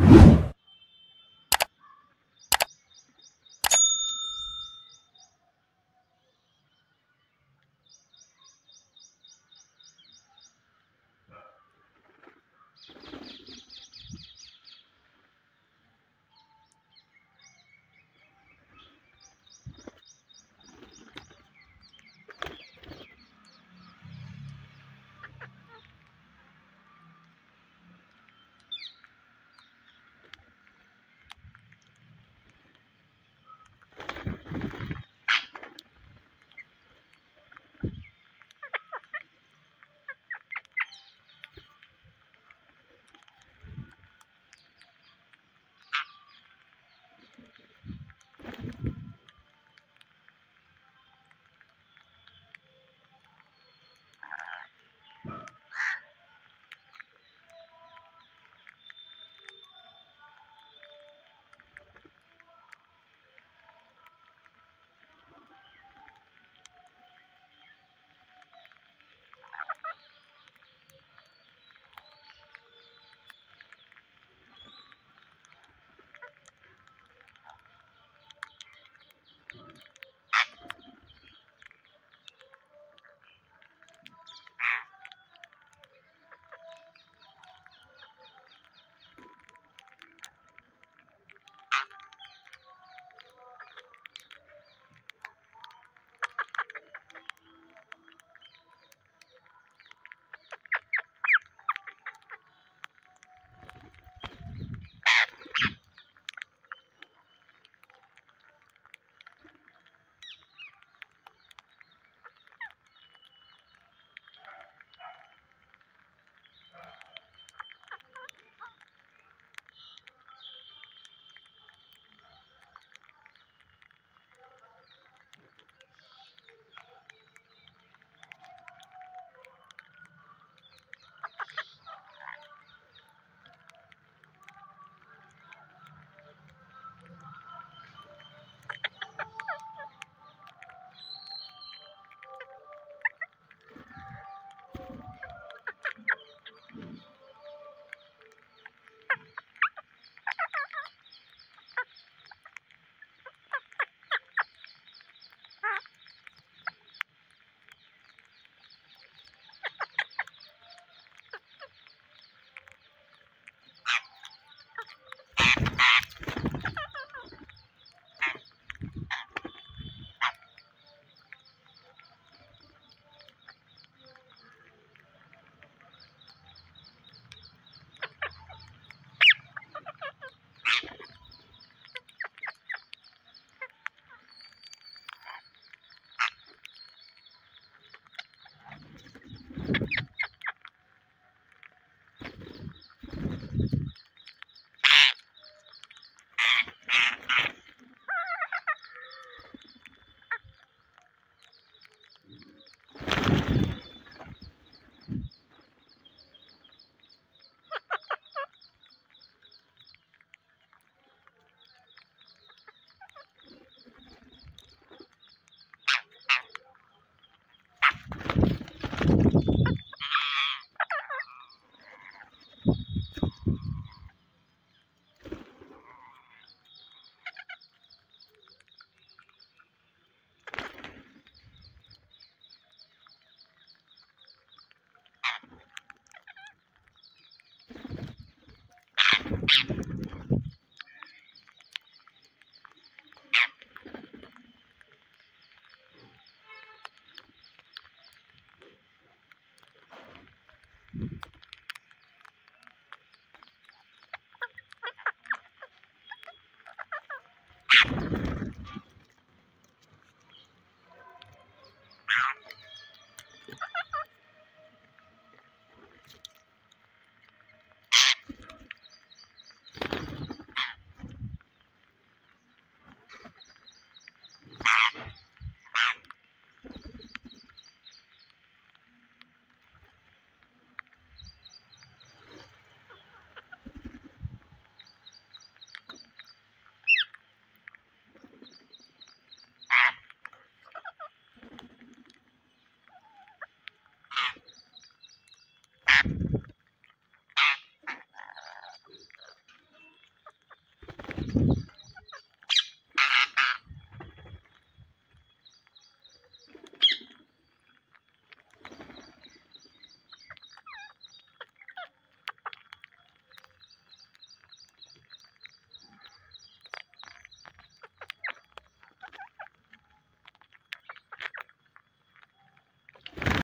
you.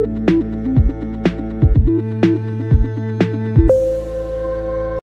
You